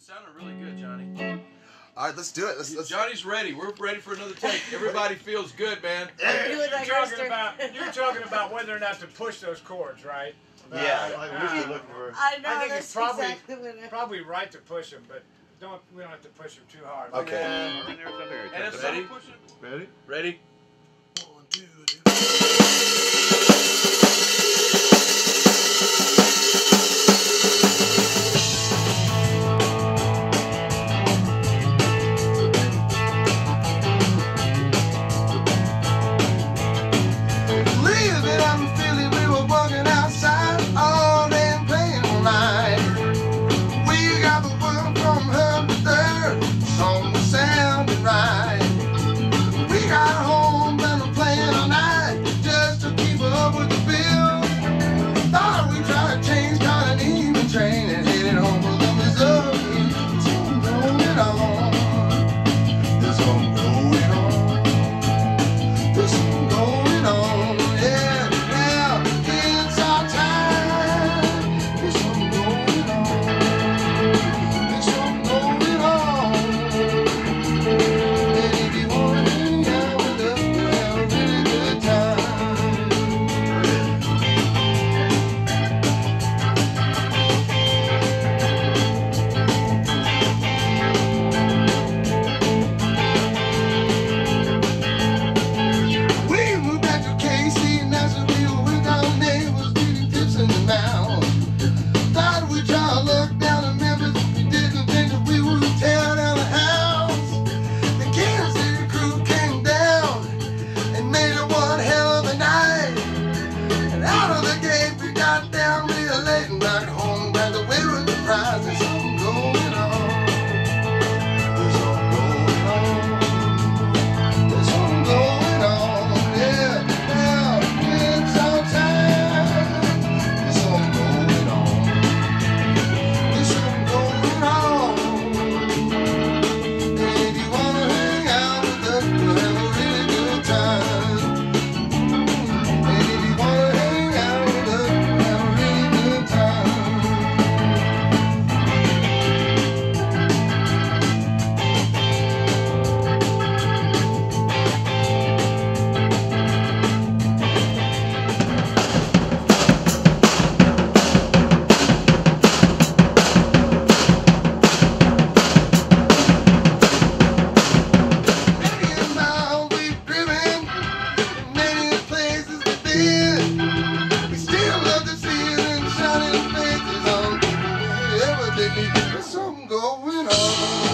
It's sounding really good, Johnny. All right, let's do it. Let's, let's... Johnny's ready. We're ready for another take. Everybody feels good, man. you're, talking about, you're talking about whether or not to push those chords, right? Yeah, uh, uh looking for. I know. I think it's probably exactly probably right to push them, but don't we don't have to push them too hard. Okay. Uh, okay. Ready? Ready? going on?